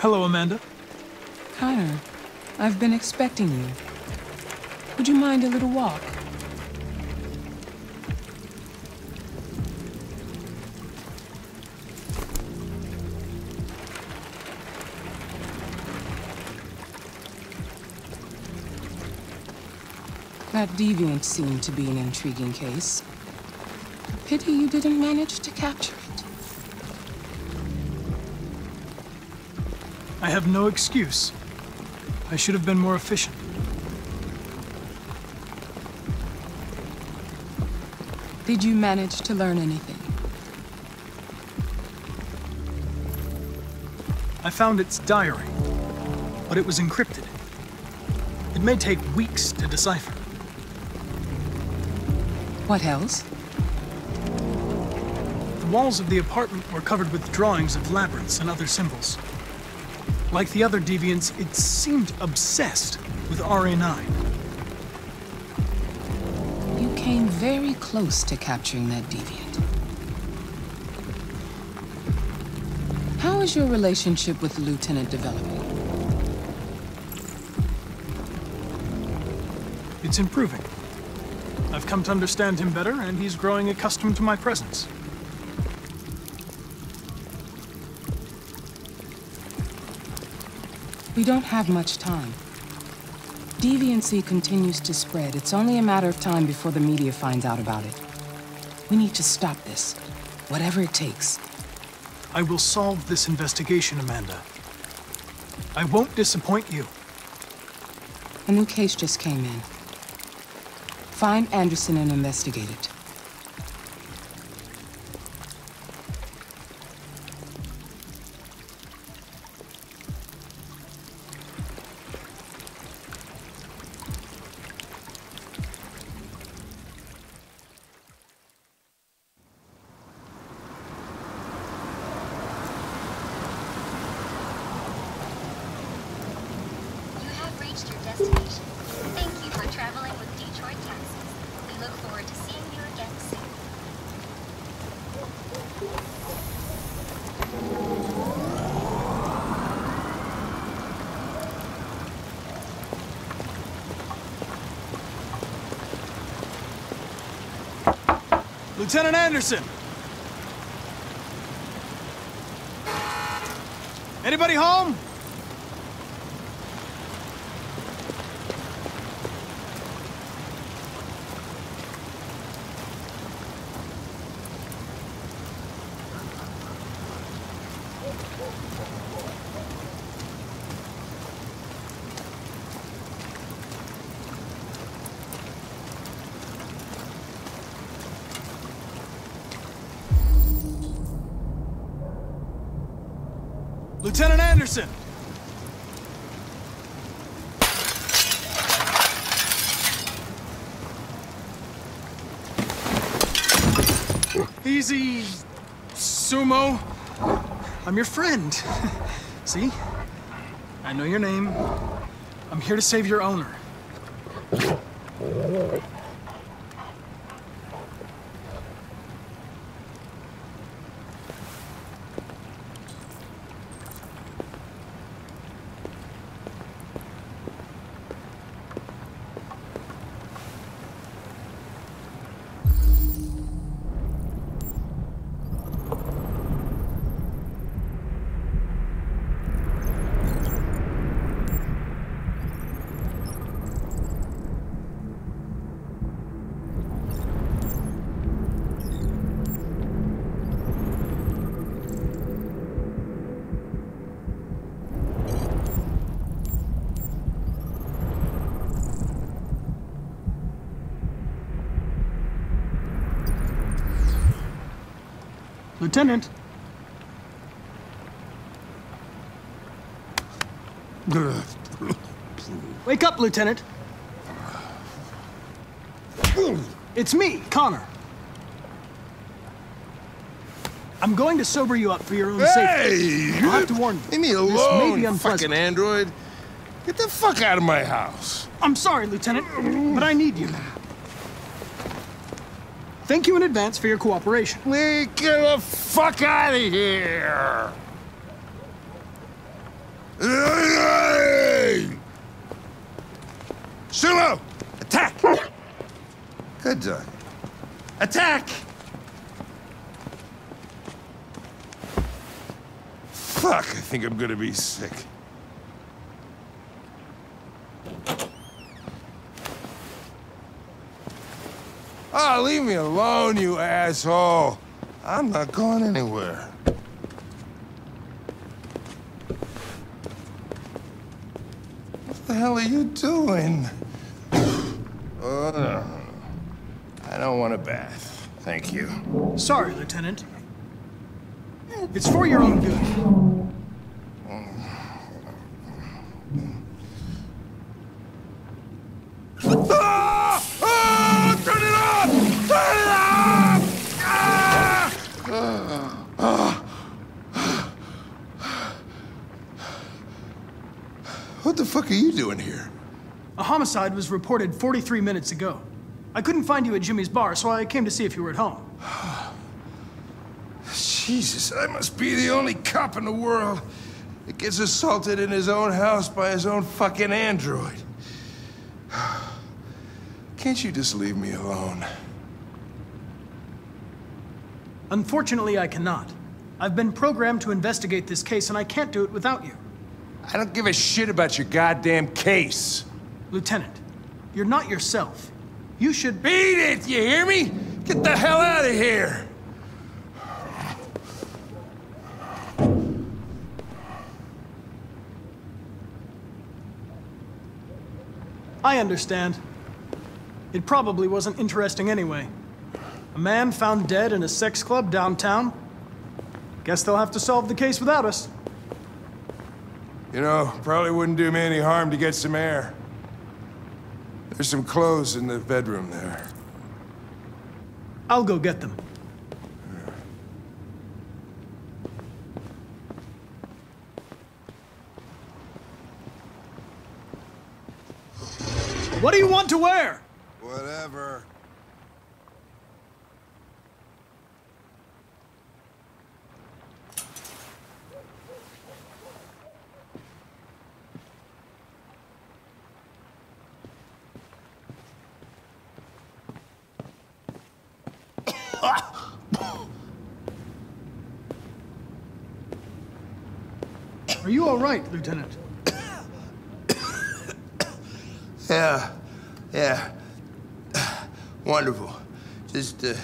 Hello, Amanda. Connor, I've been expecting you. Would you mind a little walk? That deviant seemed to be an intriguing case. Pity you didn't manage to capture I have no excuse. I should have been more efficient. Did you manage to learn anything? I found its diary, but it was encrypted. It may take weeks to decipher. What else? The walls of the apartment were covered with drawings of labyrinths and other symbols. Like the other deviants, it seemed obsessed with RA9. You came very close to capturing that deviant. How is your relationship with Lieutenant developing? It's improving. I've come to understand him better, and he's growing accustomed to my presence. We don't have much time. Deviancy continues to spread. It's only a matter of time before the media finds out about it. We need to stop this, whatever it takes. I will solve this investigation, Amanda. I won't disappoint you. A new case just came in. Find Anderson and investigate it. Lieutenant Anderson! Anybody home? Lieutenant Anderson! Easy, Sumo. I'm your friend. See? I know your name. I'm here to save your owner. Lieutenant. Wake up, Lieutenant. It's me, Connor. I'm going to sober you up for your own hey, safety. Hey! I have to warn you. Leave me alone, this may be fucking android. Get the fuck out of my house. I'm sorry, Lieutenant, but I need you. now. Thank you in advance for your cooperation. We get the fuck out of here! Sumo! Attack! Good dog. Attack! Fuck, I think I'm gonna be sick. Oh, leave me alone, you asshole. I'm not going anywhere. What the hell are you doing? Uh, I don't want a bath. Thank you. Sorry, Lieutenant. It's for your own good. What the fuck are you doing here? A homicide was reported 43 minutes ago. I couldn't find you at Jimmy's bar, so I came to see if you were at home. Jesus, I must be the only cop in the world that gets assaulted in his own house by his own fucking android. Can't you just leave me alone? Unfortunately, I cannot. I've been programmed to investigate this case, and I can't do it without you. I don't give a shit about your goddamn case. Lieutenant, you're not yourself. You should. Beat it, you hear me? Get the hell out of here! I understand. It probably wasn't interesting anyway. A man found dead in a sex club downtown. Guess they'll have to solve the case without us. You know, probably wouldn't do me any harm to get some air. There's some clothes in the bedroom there. I'll go get them. What do you want to wear? Whatever. Are you all right, Lieutenant? Yeah, yeah. Wonderful. Just, uh,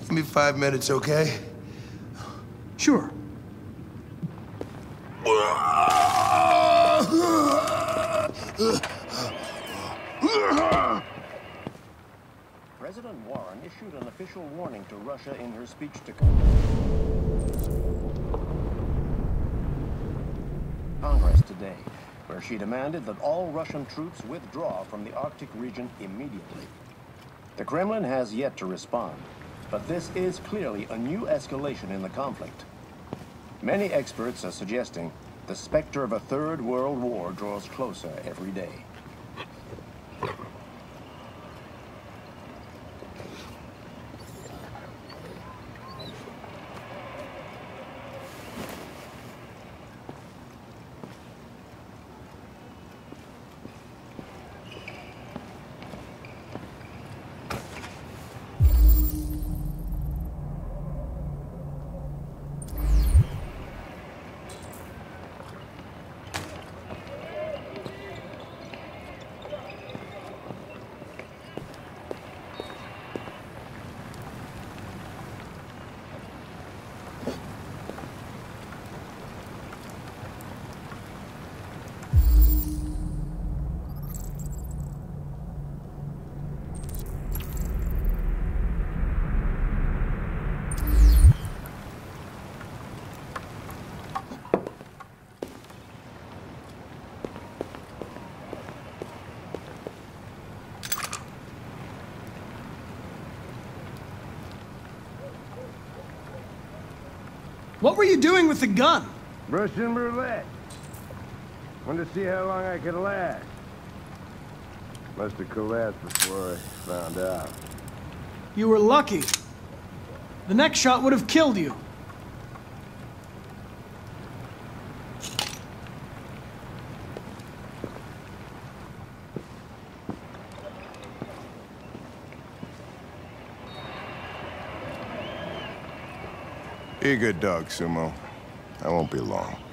give me five minutes, okay? Sure. President Warren issued an official warning to Russia in her speech to Congress today, where she demanded that all Russian troops withdraw from the Arctic region immediately. The Kremlin has yet to respond, but this is clearly a new escalation in the conflict. Many experts are suggesting the specter of a third world war draws closer every day. What were you doing with the gun? Russian roulette. Wanted to see how long I could last. Must have collapsed before I found out. You were lucky. The next shot would have killed you. Be a good dog, Sumo. I won't be long.